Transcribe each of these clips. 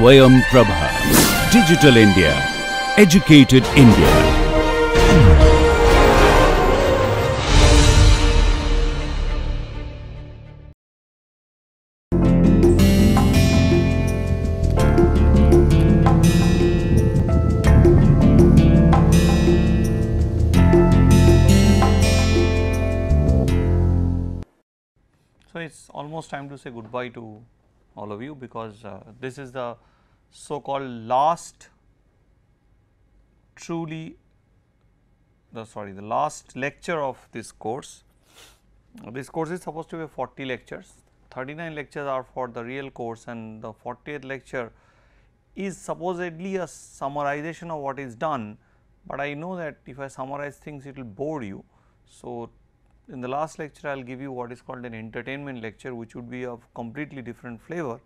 Swayam Prabha. Digital India. Educated India. So, it is almost time to say goodbye to all of you because uh, this is the so called last truly the sorry the last lecture of this course. This course is supposed to be 40 lectures, 39 lectures are for the real course and the 40th lecture is supposedly a summarization of what is done, but I know that if I summarize things it will bore you. So, in the last lecture I will give you what is called an entertainment lecture which would be of completely different flavor,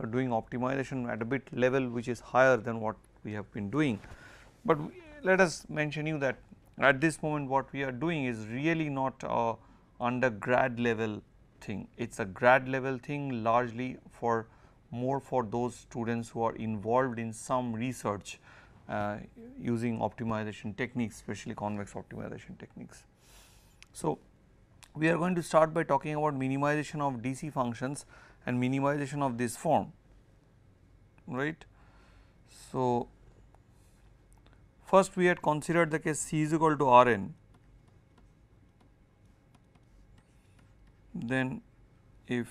uh, doing optimization at a bit level which is higher than what we have been doing. But let us mention you that at this moment what we are doing is really not a undergrad level thing, it is a grad level thing largely for more for those students who are involved in some research uh, using optimization techniques especially convex optimization techniques. So, we are going to start by talking about minimization of DC functions and minimization of this form right. So, first we had considered the case C is equal to R n then if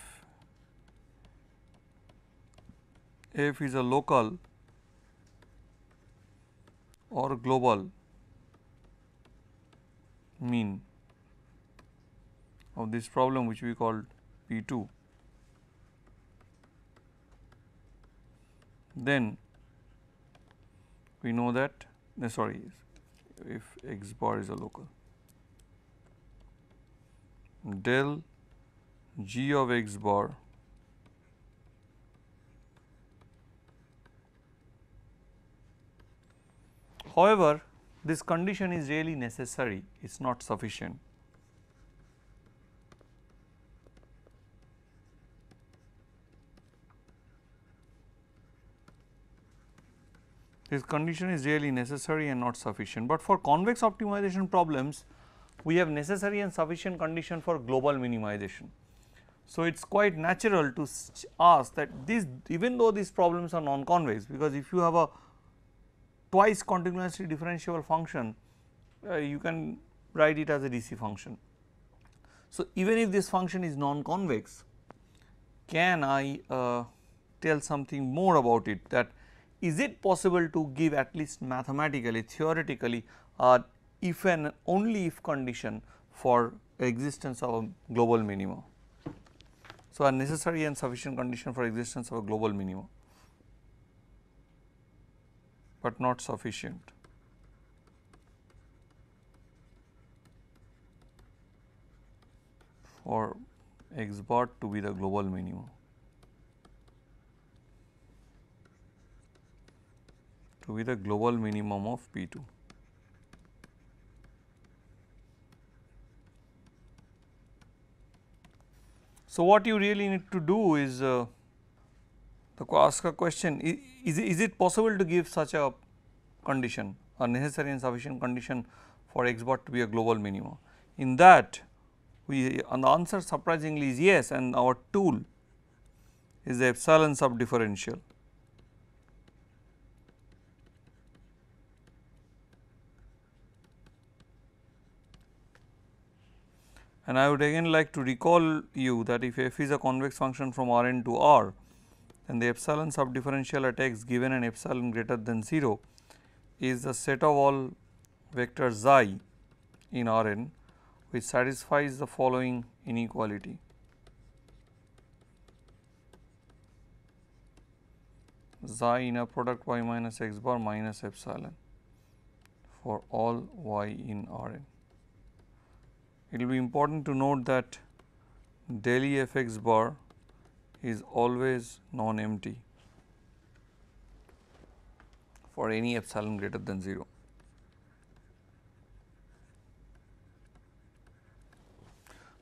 f is a local or global mean of this problem which we called P 2, then we know that no, sorry if x bar is a local. Del g of x bar However, this condition is really necessary, it is not sufficient. This condition is really necessary and not sufficient, but for convex optimization problems, we have necessary and sufficient condition for global minimization. So, it is quite natural to ask that this even though these problems are non-convex, because if you have a twice continuously differentiable function, uh, you can write it as a DC function. So, even if this function is non-convex, can I uh, tell something more about it that is it possible to give at least mathematically theoretically a if and only if condition for existence of a global minimum. So, a necessary and sufficient condition for existence of a global minimum, but not sufficient. for x bar to be the global minimum. To be the global minimum of P 2. So, what you really need to do is uh, to ask a question i- is, it possible to give such a condition a necessary and sufficient condition for x bar to be a global minimum. In that we and the answer surprisingly is yes and our tool is the epsilon sub differential. And I would again like to recall you that if f is a convex function from R n to R, then the epsilon sub differential at x given an epsilon greater than 0 is the set of all vectors xi in R n which satisfies the following inequality. xi inner product y minus x bar minus epsilon for all y in R n. It will be important to note that del E f x bar is always non-empty for any epsilon greater than 0.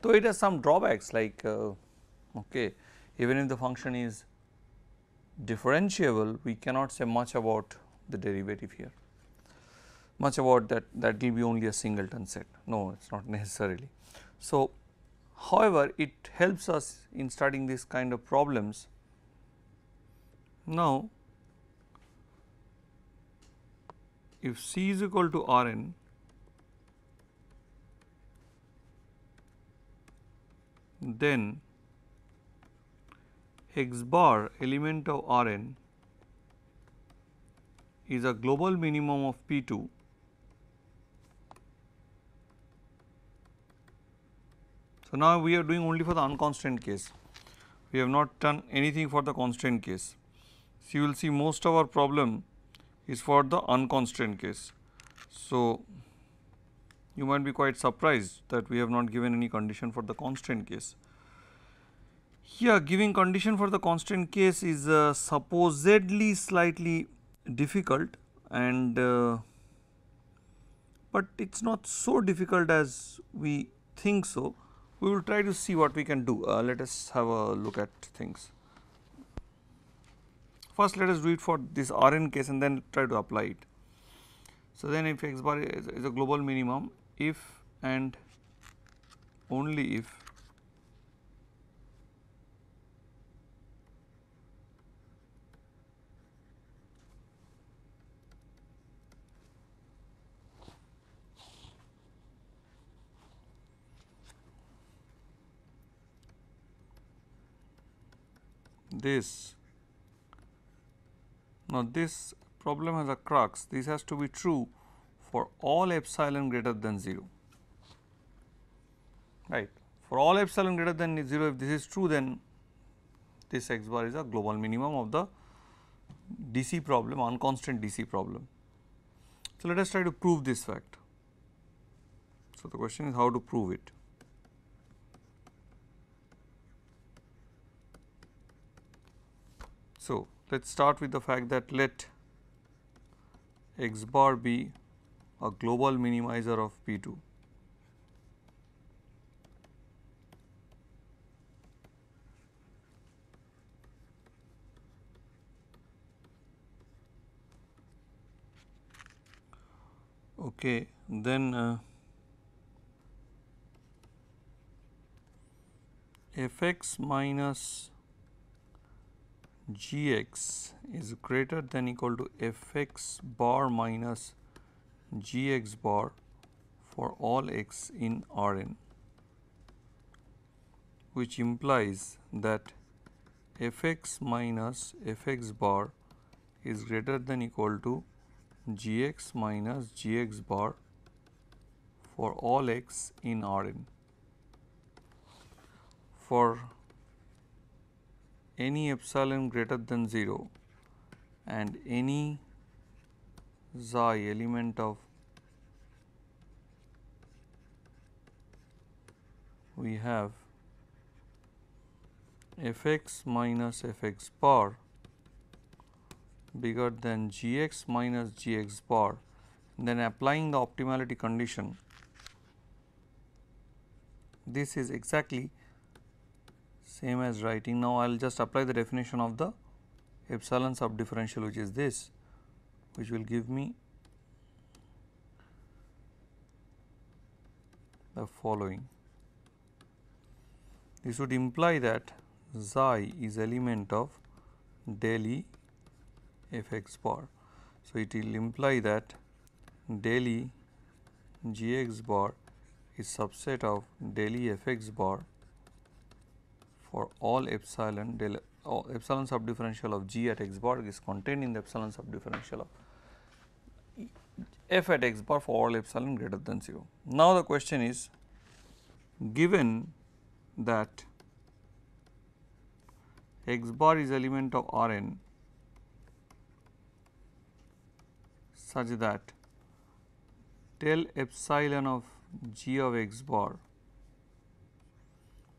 Though it has some drawbacks like uh, okay, even if the function is differentiable, we cannot say much about the derivative here, much about that that will be only a singleton set. No, it is not necessarily. So, however, it helps us in studying this kind of problems. Now, if C is equal to R n, then x bar element of R n is a global minimum of P 2 So, now we are doing only for the unconstrained case, we have not done anything for the constraint case. So, you will see most of our problem is for the unconstrained case. So, you might be quite surprised that we have not given any condition for the constraint case. Here giving condition for the constraint case is uh, supposedly slightly difficult and uh, but it is not so difficult as we think so. We will try to see what we can do. Uh, let us have a look at things. First let us do it for this Rn case and then try to apply it. So, then if x bar is, is a global minimum if and only if this now this problem has a crux this has to be true for all epsilon greater than 0 right. For all epsilon greater than 0 if this is true then this x bar is a global minimum of the DC problem unconstant DC problem. So, let us try to prove this fact. So, the question is how to prove it. So, let us start with the fact that let x bar be a global minimizer of P 2. Okay, then uh, f x minus g x is greater than equal to f x bar minus g x bar for all x in R n which implies that f x minus f x bar is greater than equal to g x minus g x bar for all x in R n. For any epsilon greater than 0 and any xi element of we have f x minus f x bar bigger than g x minus g x bar then applying the optimality condition. This is exactly same as writing. Now, I will just apply the definition of the epsilon sub differential which is this which will give me the following. This would imply that xi is element of del E f x bar. So, it will imply that del E g x bar is subset of del E f x bar for all epsilon del oh, epsilon subdifferential of g at x bar is contained in the epsilon subdifferential of f at x bar for all epsilon greater than 0. Now, the question is given that x bar is element of R n such that del epsilon of g of x bar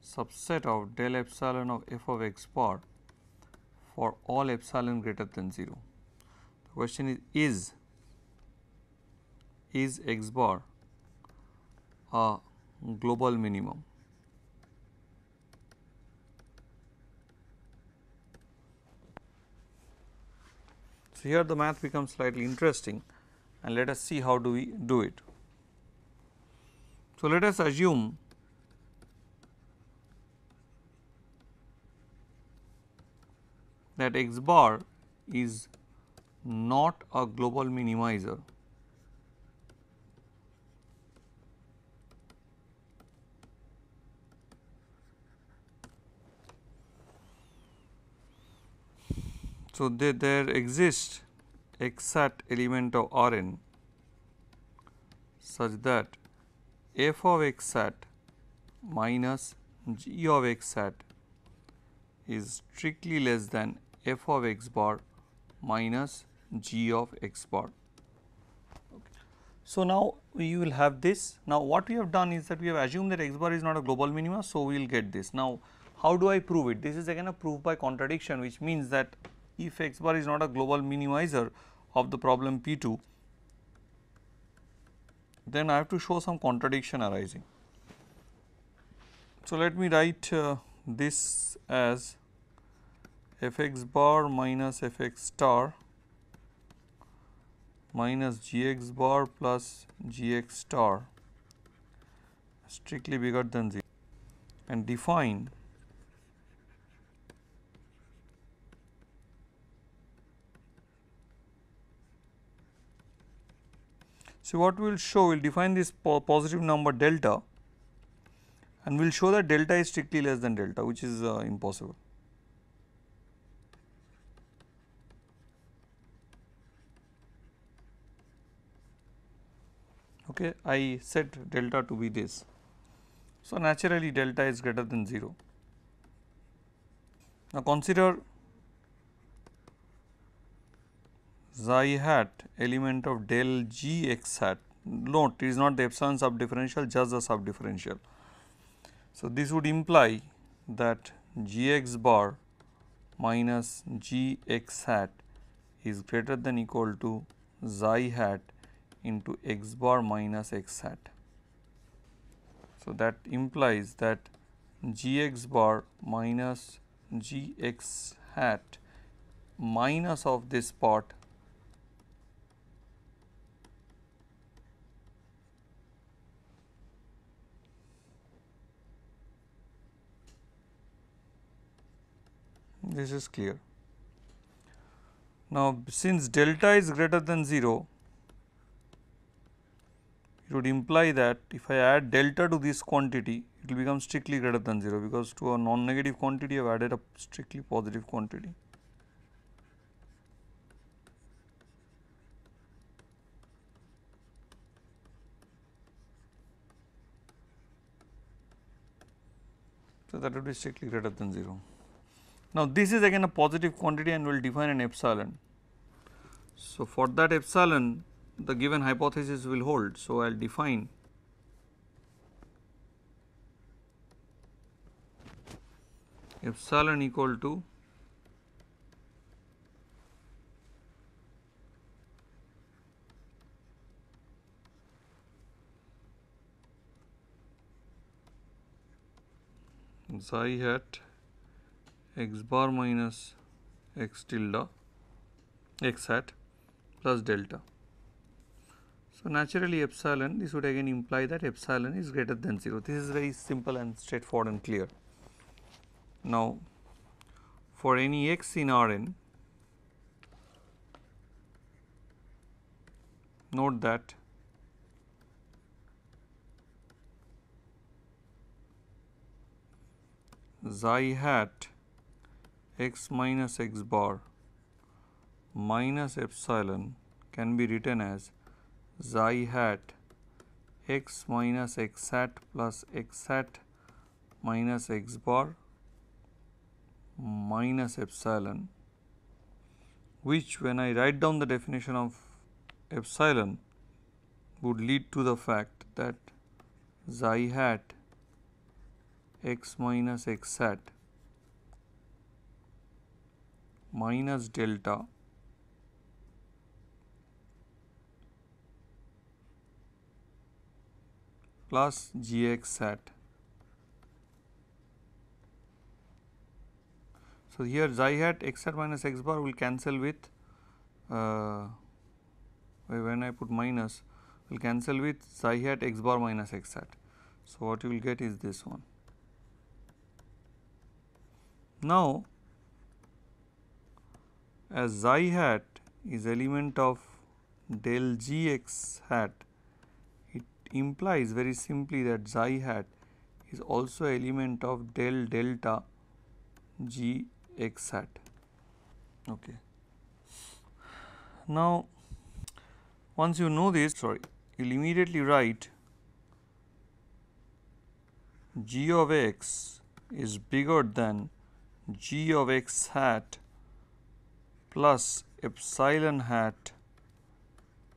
subset of del epsilon of f of x bar for all epsilon greater than 0. The question is, is, is x bar a global minimum? So, here the math becomes slightly interesting and let us see how do we do it. So, let us assume that x bar is not a global minimizer. So, they, there exists exact element of Rn such that f of x hat minus g of x hat is strictly less than f of x bar minus g of x bar. So, now we will have this. Now, what we have done is that we have assumed that x bar is not a global minima. So, we will get this. Now, how do I prove it? This is again a proof by contradiction which means that if x bar is not a global minimizer of the problem P 2, then I have to show some contradiction arising. So, let me write uh, this as f x bar minus f x star minus g x bar plus g x star strictly bigger than 0 and define So, what we will show we will define this po positive number delta and we will show that delta is strictly less than delta which is uh, impossible. Okay, I set delta to be this. So, naturally delta is greater than 0. Now, consider xi hat element of del g x hat note it is not the epsilon sub differential just the sub differential. So, this would imply that g x bar minus g x hat is greater than equal to xi hat into x bar minus x hat. So, that implies that g x bar minus g x hat minus of this part this is clear. Now, since delta is greater than 0, it would imply that if I add delta to this quantity, it will become strictly greater than 0 because to a non-negative quantity I have added a strictly positive quantity. So, that would be strictly greater than 0. Now, this is again a positive quantity and we will define an epsilon. So, for that epsilon the given hypothesis will hold. So, I will define epsilon equal to xi hat x bar minus x tilde x hat plus delta. So, naturally epsilon this would again imply that epsilon is greater than 0 this is very simple and straightforward and clear. Now, for any x in Rn note that xi hat x minus x bar minus epsilon can be written as xi hat x minus x hat plus x hat minus x bar minus epsilon which when I write down the definition of epsilon would lead to the fact that xi hat x minus x hat minus delta plus g x hat. So, here xi hat x hat minus x bar will cancel with uh, when I put minus will cancel with psi hat x bar minus x hat. So, what you will get is this one. Now, as xi hat is element of del g x hat, implies very simply that xi hat is also element of del delta g x hat. Okay. Now, once you know this, sorry, you will immediately write g of x is bigger than g of x hat plus epsilon hat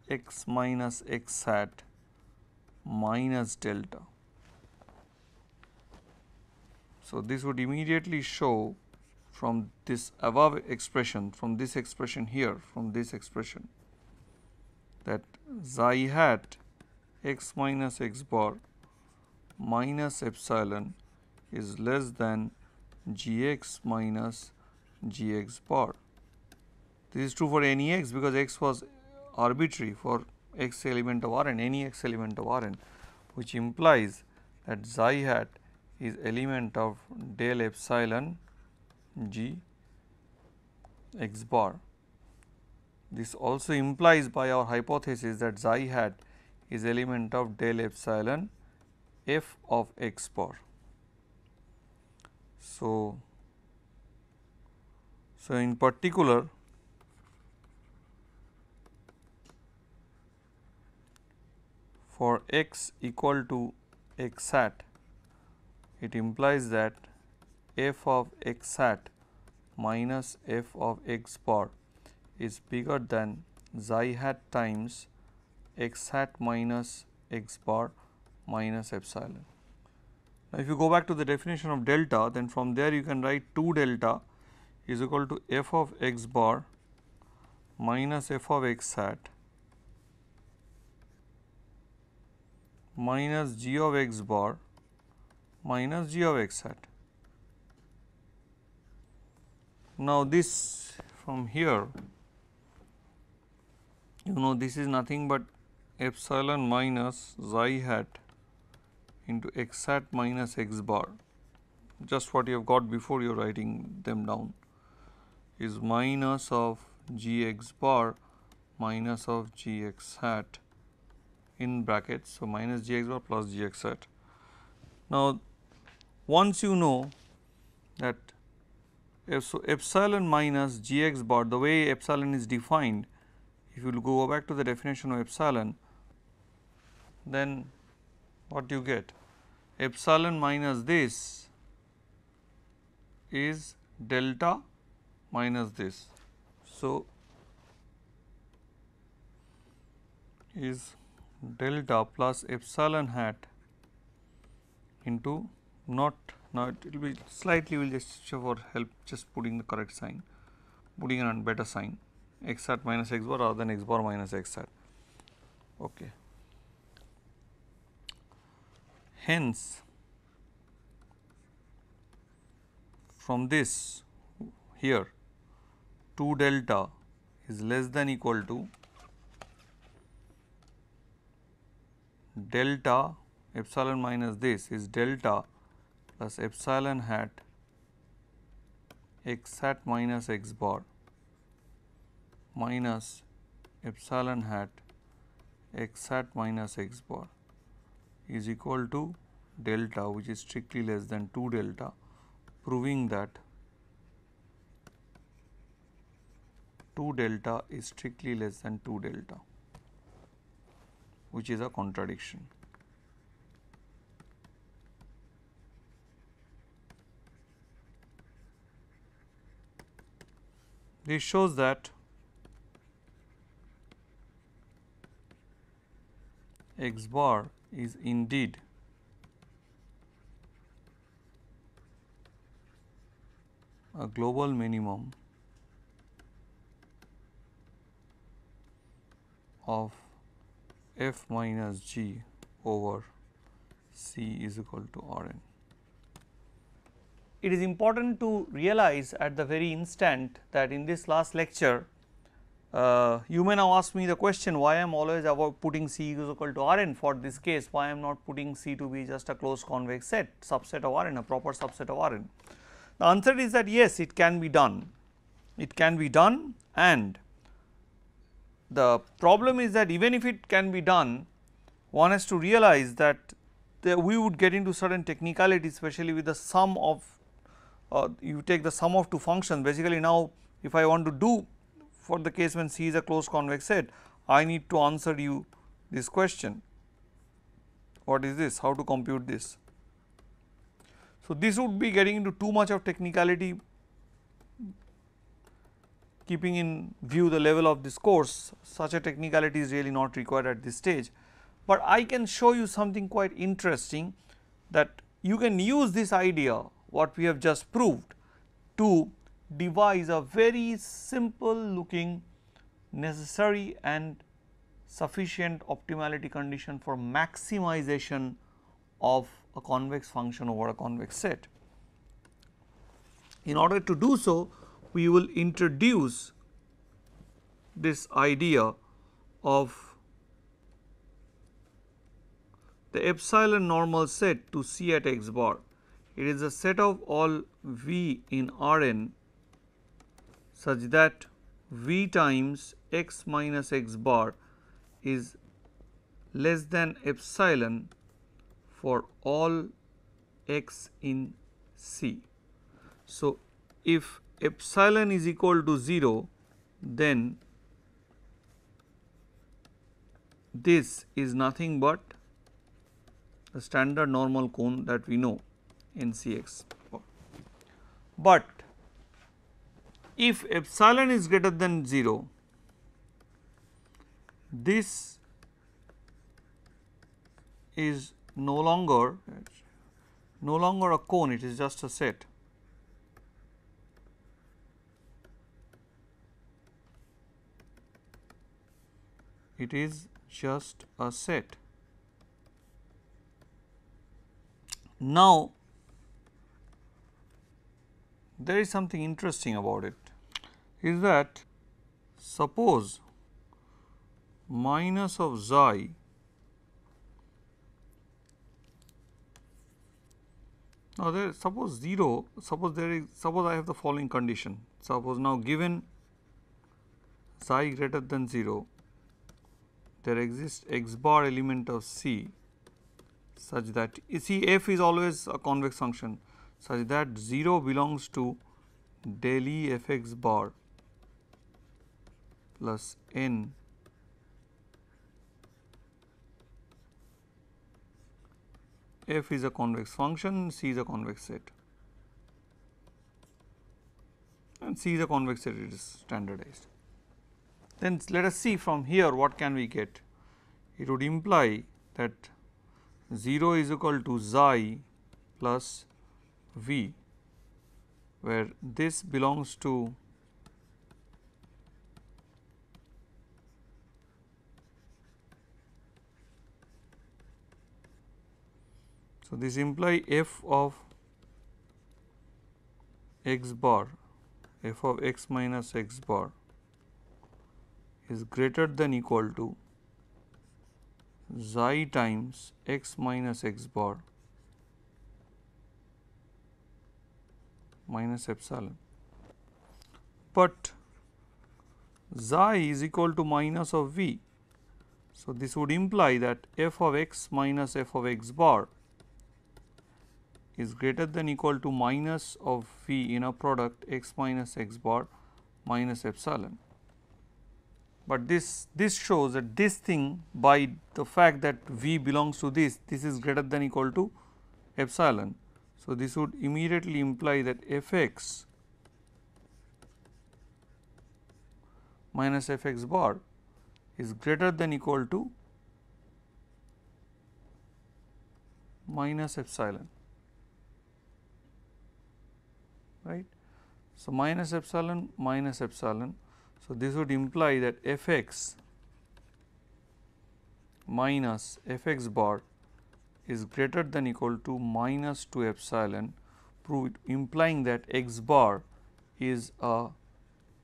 x minus x hat minus delta. So, this would immediately show from this above expression from this expression here from this expression that xi hat x minus x bar minus epsilon is less than g x minus g x bar. This is true for any x because x was arbitrary for x element of R n any x element of R n which implies that xi hat is element of del epsilon g x bar. This also implies by our hypothesis that xi hat is element of del epsilon f of x bar. So, so in particular for x equal to x hat it implies that f of x hat minus f of x bar is bigger than xi hat times x hat minus x bar minus epsilon. Now, if you go back to the definition of delta then from there you can write 2 delta is equal to f of x bar minus f of x hat minus g of x bar minus g of x hat. Now, this from here you know this is nothing but epsilon minus xi hat into x hat minus x bar just what you have got before you are writing them down is minus of g x bar minus of g x hat in brackets. So, minus g x bar plus g x hat. Now, once you know that so epsilon minus g x bar the way epsilon is defined if you go back to the definition of epsilon then what do you get epsilon minus this is delta minus this. So, is delta plus epsilon hat into not now it will be slightly we will just show for help just putting the correct sign putting an better sign x hat minus x bar rather than x bar minus x hat. Okay. Hence, from this here 2 delta is less than equal to delta epsilon minus this is delta plus epsilon hat x hat minus x bar minus epsilon hat x hat minus x bar is equal to delta which is strictly less than 2 delta proving that 2 delta is strictly less than 2 delta which is a contradiction. This shows that x bar is indeed a global minimum of f minus g over c is equal to R n. It is important to realize at the very instant that in this last lecture uh, you may now ask me the question why I am always about putting C is equal to Rn for this case, why I am not putting C to be just a closed convex set subset of Rn a proper subset of Rn. The answer is that yes it can be done, it can be done and the problem is that even if it can be done one has to realize that we would get into certain technicalities especially with the sum of uh, you take the sum of two functions basically now if I want to do for the case when C is a closed convex set, I need to answer you this question. What is this? How to compute this? So, this would be getting into too much of technicality keeping in view the level of this course such a technicality is really not required at this stage. But I can show you something quite interesting that you can use this idea what we have just proved to devise a very simple looking necessary and sufficient optimality condition for maximization of a convex function over a convex set. In order to do so, we will introduce this idea of the epsilon normal set to C at x bar. It is a set of all V in Rn such that v times x minus x bar is less than epsilon for all x in C. So, if epsilon is equal to 0 then this is nothing but the standard normal cone that we know in Cx. But if epsilon is greater than 0, this is no longer no longer a cone it is just a set it is just a set. Now there is something interesting about it. Is that suppose minus of xi now there suppose 0 suppose there is suppose I have the following condition. Suppose now given xi greater than 0 there exists x bar element of C such that you see f is always a convex function such that 0 belongs to del E f x bar plus n f is a convex function, C is a convex set and C is a convex set it is standardized. Then let us see from here what can we get. It would imply that 0 is equal to xi plus v where this belongs to So, this imply f of x bar f of x minus x bar is greater than equal to xi times x minus x bar minus epsilon. But xi is equal to minus of v. So, this would imply that f of x minus f of x bar is greater than equal to minus of V inner product x minus x bar minus epsilon. But this, this shows that this thing by the fact that V belongs to this, this is greater than equal to epsilon. So, this would immediately imply that f x minus f x bar is greater than equal to minus epsilon. right. So, minus epsilon minus epsilon. So, this would imply that f x minus f x bar is greater than equal to minus 2 epsilon implying that x bar is a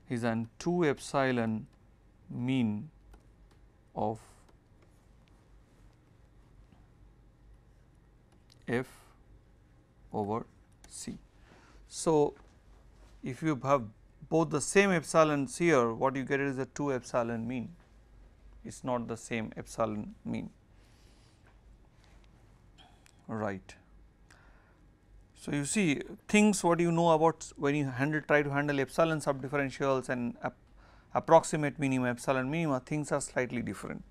is an 2 epsilon mean of f over c. So, if you have both the same epsilons here what you get is a 2 epsilon mean it is not the same epsilon mean right. So, you see things what you know about when you handle try to handle epsilon subdifferentials and ap approximate minima epsilon minima things are slightly different.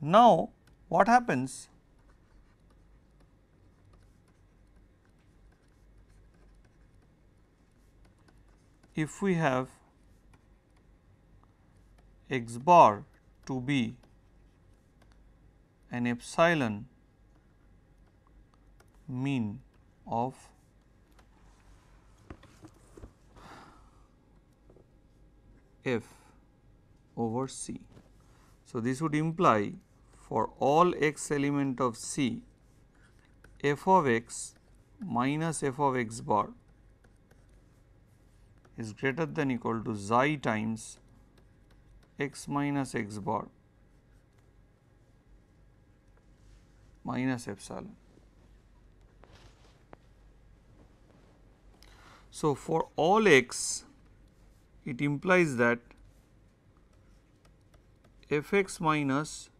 Now, what happens if we have x bar to be an epsilon mean of f over c. So, this would imply for all x element of c f of x minus f of x bar is greater than equal to xi times x minus x bar minus epsilon. So, for all x it implies that f x minus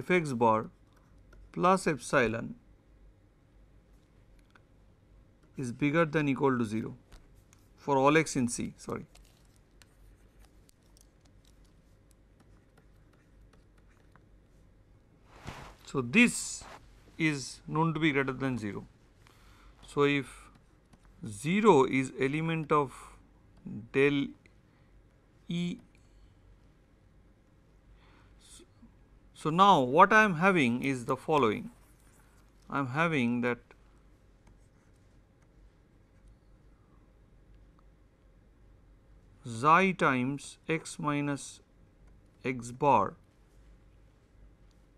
f x bar plus epsilon is bigger than equal to 0 for all x in C sorry. So, this is known to be greater than 0. So, if 0 is element of del E. So, now what I am having is the following I am having that xi times x minus x bar.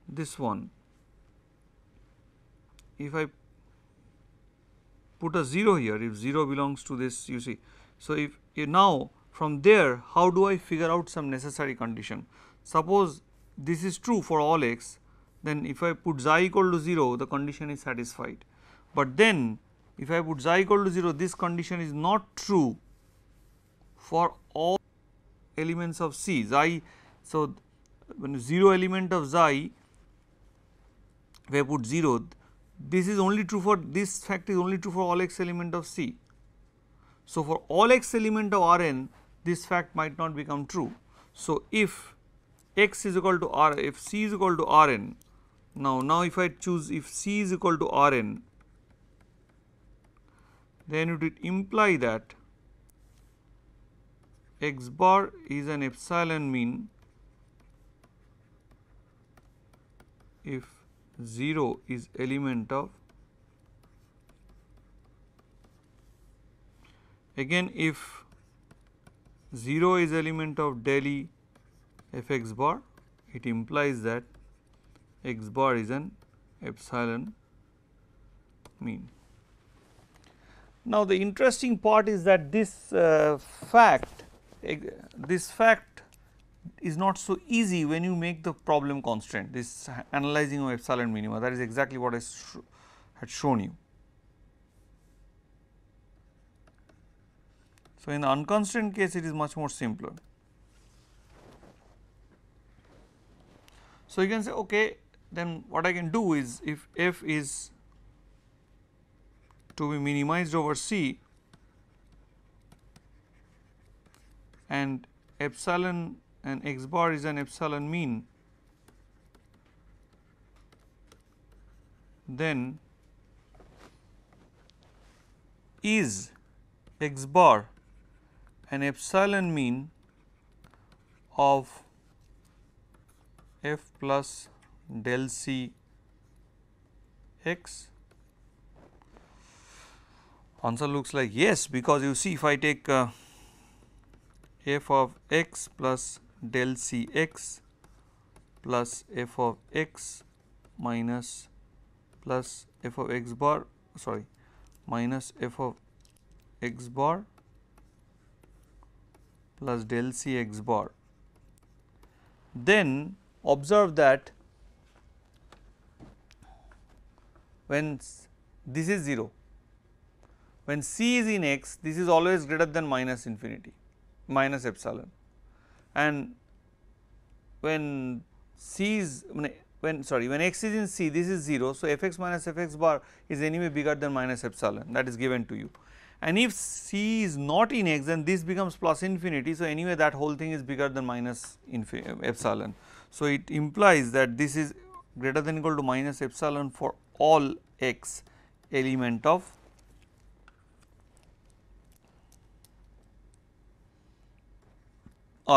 This one. If I put a 0 here if 0 belongs to this you see. So, if you now from there how do I figure out some necessary condition? Suppose this is true for all x then if I put xi equal to 0 the condition is satisfied, but then if I put xi equal to 0 this condition is not true for all elements of C xi. So, when 0 element of xi if I put 0 this is only true for this fact is only true for all x element of C. So, for all x element of Rn this fact might not become true. So, if x is equal to R if C is equal to Rn now, now if I choose if C is equal to Rn then it would imply that x bar is an epsilon mean if 0 is element of again if 0 is element of del E f x bar it implies that x bar is an epsilon mean. Now, the interesting part is that this uh, fact this fact is not so easy when you make the problem constraint this analyzing of epsilon minima that is exactly what I sh had shown you. So, in the unconstrained case it is much more simpler. So, you can say okay then what I can do is if f is to be minimized over C and epsilon and x bar is an epsilon mean, then is x bar an epsilon mean of f plus del c x? Answer looks like yes, because you see if I take uh, f of x plus del C x plus f of x minus plus f of x bar sorry minus f of x bar plus del C x bar. Then observe that when this is 0, when C is in x this is always greater than minus infinity minus epsilon and when C is when sorry when x is in C this is 0. So, f x minus f x bar is anyway bigger than minus epsilon that is given to you and if C is not in x then this becomes plus infinity. So, anyway that whole thing is bigger than minus epsilon. So, it implies that this is greater than equal to minus epsilon for all x element of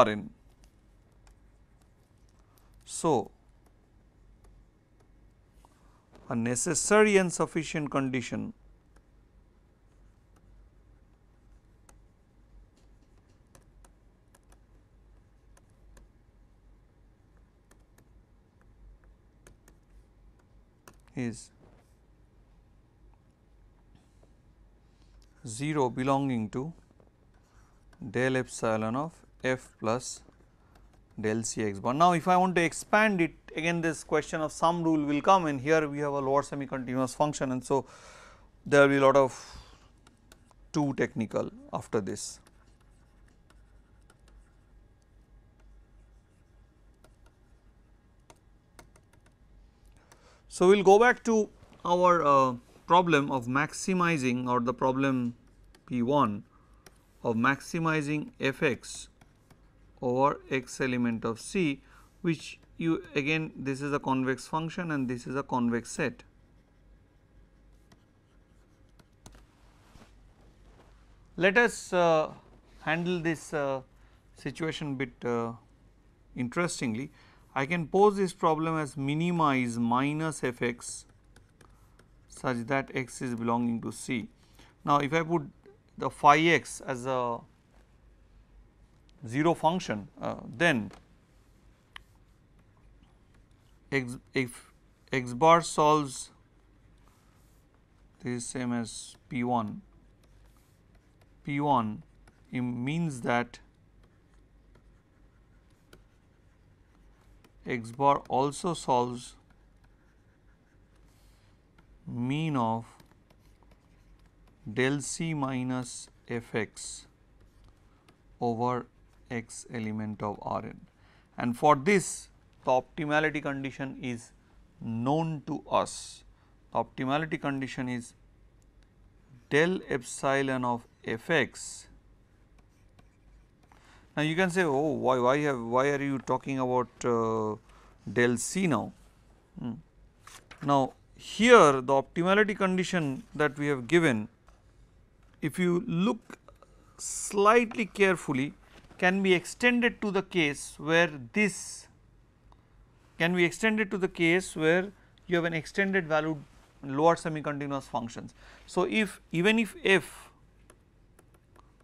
Rn. So, a necessary and sufficient condition is 0 belonging to del epsilon of f plus del C x bar. Now, if I want to expand it again this question of sum rule will come and here we have a lower semi continuous function and so there will be a lot of too technical after this. So, we will go back to our uh, problem of maximizing or the problem P 1 of maximizing f x over x element of C which you again this is a convex function and this is a convex set. Let us uh, handle this uh, situation bit uh, interestingly. I can pose this problem as minimize minus f x such that x is belonging to C. Now, if I put the phi x as a 0 function, uh, then x if x bar solves this is same as p 1 p 1 means that x bar also solves mean of del c minus f x over x element of R n and for this the optimality condition is known to us. The optimality condition is del epsilon of f x. Now, you can say oh why why have why are you talking about uh, del c now. Hmm. Now, here the optimality condition that we have given if you look slightly carefully can be extended to the case where this can be extended to the case where you have an extended valued lower semi continuous functions. So, if even if f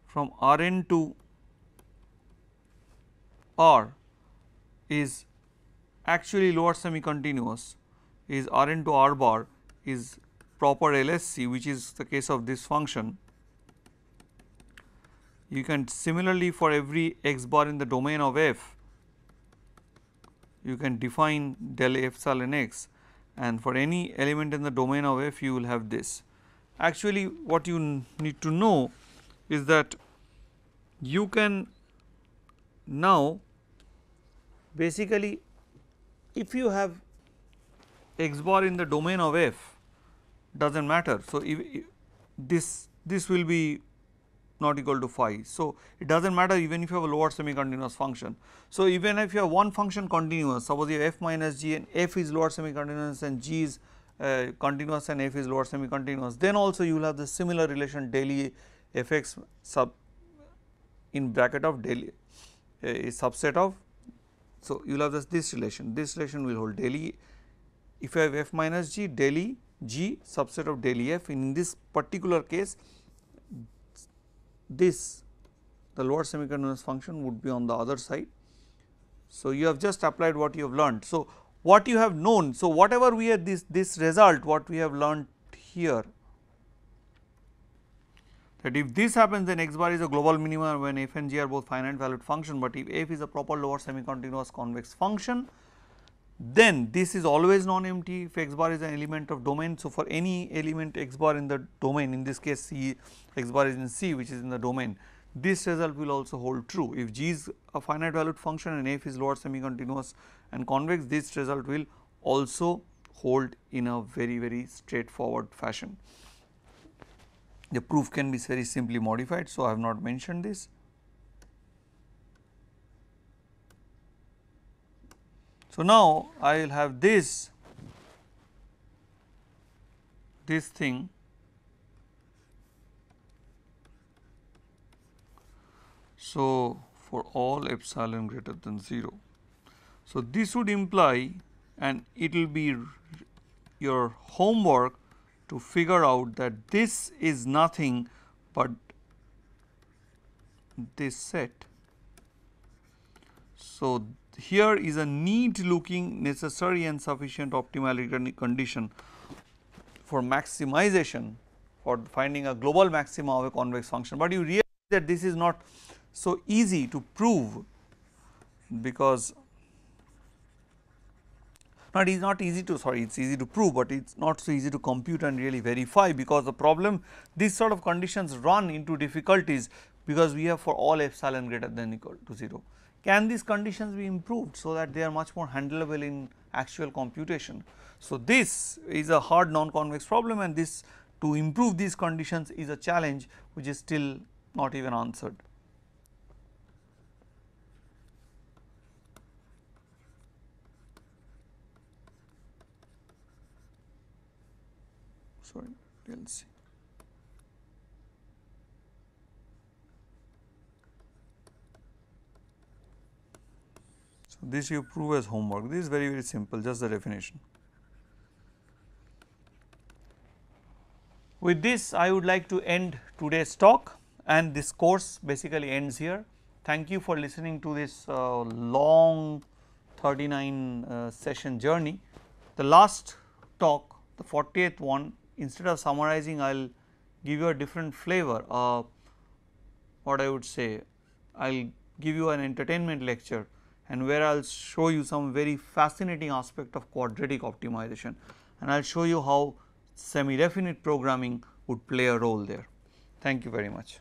from R n to R is actually lower semi continuous is R n to R bar is proper LSC which is the case of this function. You can similarly for every x bar in the domain of f you can define del epsilon x and for any element in the domain of f you will have this. Actually what you need to know is that you can now basically if you have x bar in the domain of f does not matter. So, if, if this this will be not equal to phi. So, it does not matter even if you have a lower semi continuous function. So, even if you have one function continuous suppose you have f minus g and f is lower semi continuous and g is uh, continuous and f is lower semi continuous then also you will have the similar relation del e f x sub in bracket of del uh, is subset of. So, you will have this, this relation this relation will hold del e if you have f minus g del e g subset of del e f in this particular case this the lower semi-continuous function would be on the other side. So, you have just applied what you have learned. So, what you have known. So, whatever we have this, this result what we have learned here that if this happens then x bar is a global minima when f and g are both finite valued function, but if f is a proper lower semicontinuous convex function then this is always non-empty if x bar is an element of domain. So, for any element x bar in the domain in this case C x bar is in C which is in the domain this result will also hold true. If g is a finite valued function and f is lower semi continuous and convex this result will also hold in a very very straightforward fashion. The proof can be very simply modified. So, I have not mentioned this. So, now I will have this this thing So, for all epsilon greater than 0. So, this would imply and it will be your homework to figure out that this is nothing but this set. So, here is a neat looking necessary and sufficient optimality condition for maximization for finding a global maxima of a convex function, but you realize that this is not so easy to prove because not it is not easy to sorry it is easy to prove, but it is not so easy to compute and really verify because the problem these sort of conditions run into difficulties because we have for all epsilon greater than equal to 0. Can these conditions be improved so that they are much more handleable in actual computation. So, this is a hard non-convex problem and this to improve these conditions is a challenge which is still not even answered. sorry we will see. So, this you prove as homework this is very very simple just the definition. With this I would like to end today's talk and this course basically ends here. Thank you for listening to this uh, long 39 uh, session journey. The last talk the 40th one instead of summarizing I will give you a different flavor uh, what I would say I will give you an entertainment lecture and where I will show you some very fascinating aspect of quadratic optimization and I will show you how semi definite programming would play a role there. Thank you very much.